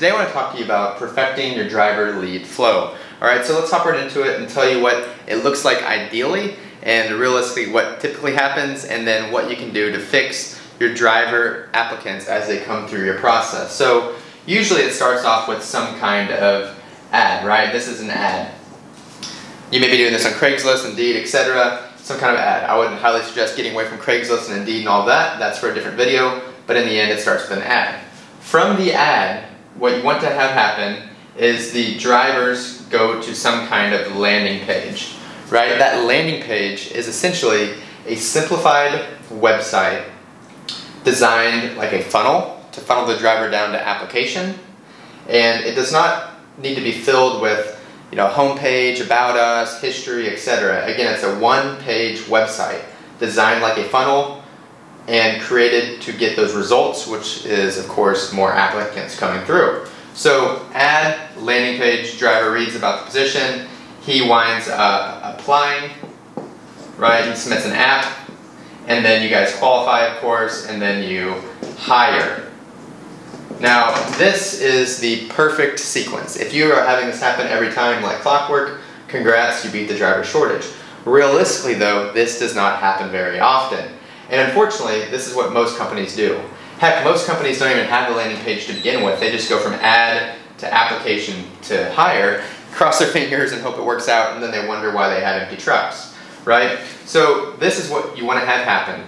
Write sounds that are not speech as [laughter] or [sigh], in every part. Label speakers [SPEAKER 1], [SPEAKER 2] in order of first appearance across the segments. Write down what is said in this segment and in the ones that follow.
[SPEAKER 1] Today I want to talk to you about perfecting your driver lead flow. Alright, so let's hop right into it and tell you what it looks like ideally and realistically what typically happens and then what you can do to fix your driver applicants as they come through your process. So usually it starts off with some kind of ad, right? This is an ad. You may be doing this on Craigslist, Indeed, etc. Some kind of ad. I would highly suggest getting away from Craigslist and Indeed and all that. That's for a different video, but in the end it starts with an ad. From the ad, what you want to have happen is the drivers go to some kind of landing page, right? That landing page is essentially a simplified website designed like a funnel to funnel the driver down to application. And it does not need to be filled with you know, homepage, about us, history, etc. Again, it's a one-page website designed like a funnel and created to get those results, which is, of course, more applicants coming through. So ad, landing page, driver reads about the position, he winds up applying, right, he submits an app, and then you guys qualify, of course, and then you hire. Now, this is the perfect sequence. If you are having this happen every time like clockwork, congrats, you beat the driver shortage. Realistically though, this does not happen very often. And unfortunately, this is what most companies do. Heck, most companies don't even have a landing page to begin with. They just go from ad to application to hire, [laughs] cross their fingers and hope it works out, and then they wonder why they had empty trucks, right? So this is what you want to have happen.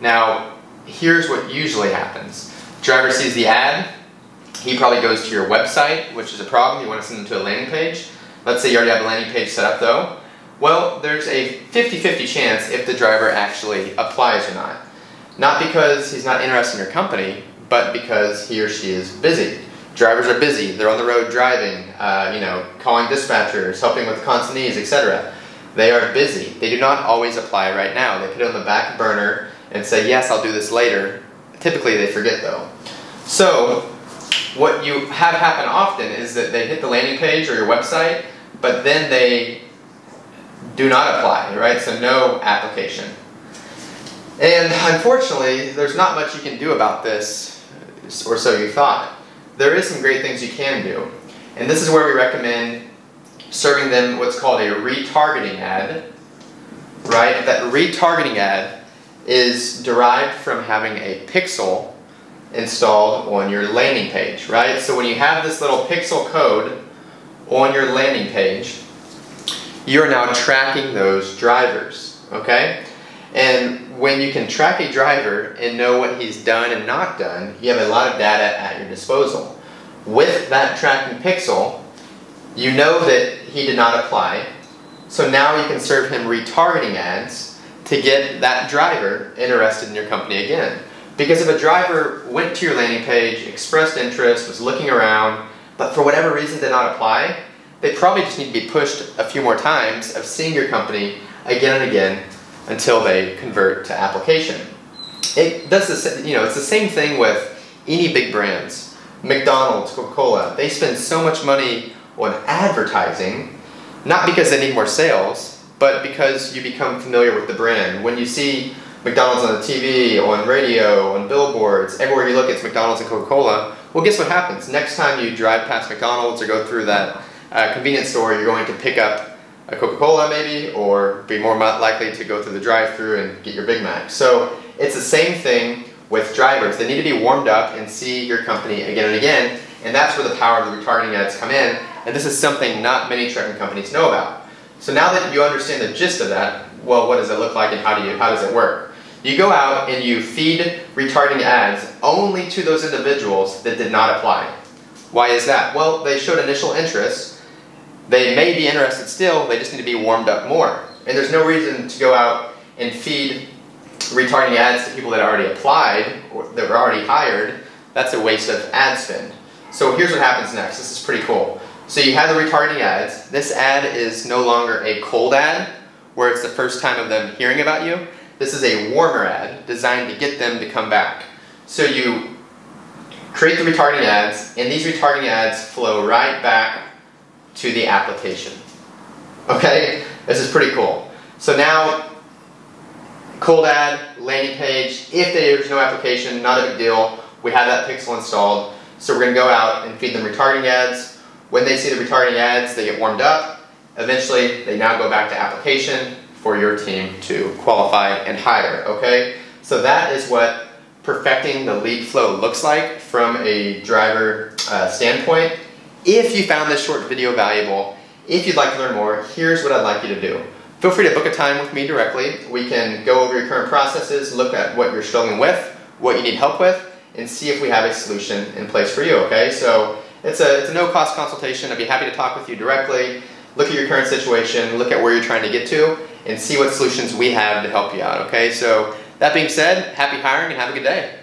[SPEAKER 1] Now, here's what usually happens. Driver sees the ad, he probably goes to your website, which is a problem. You want to send them to a landing page. Let's say you already have a landing page set up though. Well, there's a 50-50 chance if the driver actually applies or not. Not because he's not interested in your company, but because he or she is busy. Drivers are busy. They're on the road driving, uh, you know, calling dispatchers, helping with consignees, etc. They are busy. They do not always apply right now. They put it on the back burner and say, yes, I'll do this later. Typically, they forget though. So, what you have happen often is that they hit the landing page or your website, but then they do not apply, right? So no application. And unfortunately, there's not much you can do about this, or so you thought. There is some great things you can do. And this is where we recommend serving them what's called a retargeting ad, right? That retargeting ad is derived from having a pixel installed on your landing page, right? So when you have this little pixel code on your landing page, you're now tracking those drivers, okay? And when you can track a driver and know what he's done and not done, you have a lot of data at your disposal. With that tracking pixel, you know that he did not apply, so now you can serve him retargeting ads to get that driver interested in your company again. Because if a driver went to your landing page, expressed interest, was looking around, but for whatever reason did not apply, they probably just need to be pushed a few more times of seeing your company again and again until they convert to application. It does this, you know, it's the same thing with any big brands. McDonald's, Coca-Cola, they spend so much money on advertising, not because they need more sales, but because you become familiar with the brand. When you see McDonald's on the TV, on radio, on billboards, everywhere you look it's McDonald's and Coca-Cola, well guess what happens? Next time you drive past McDonald's or go through that uh, convenience store, you're going to pick up a Coca-Cola maybe, or be more likely to go through the drive-through and get your Big Mac. So it's the same thing with drivers. They need to be warmed up and see your company again and again, and that's where the power of the retargeting ads come in, and this is something not many trucking companies know about. So now that you understand the gist of that, well, what does it look like and how, do you, how does it work? You go out and you feed retargeting ads only to those individuals that did not apply. Why is that? Well, they showed initial interest, they may be interested still, they just need to be warmed up more. And there's no reason to go out and feed retargeting ads to people that already applied or that were already hired. That's a waste of ad spend. So here's what happens next. This is pretty cool. So you have the retargeting ads. This ad is no longer a cold ad where it's the first time of them hearing about you. This is a warmer ad designed to get them to come back. So you create the retargeting ads and these retargeting ads flow right back to the application. Okay, this is pretty cool. So now, cold ad, landing page, if there's no application, not a big deal, we have that pixel installed. So we're gonna go out and feed them retargeting ads. When they see the retargeting ads, they get warmed up. Eventually, they now go back to application for your team to qualify and hire, okay? So that is what perfecting the lead flow looks like from a driver uh, standpoint. If you found this short video valuable, if you'd like to learn more, here's what I'd like you to do. Feel free to book a time with me directly. We can go over your current processes, look at what you're struggling with, what you need help with, and see if we have a solution in place for you, okay? So it's a, it's a no cost consultation. I'd be happy to talk with you directly, look at your current situation, look at where you're trying to get to, and see what solutions we have to help you out, okay? So that being said, happy hiring and have a good day.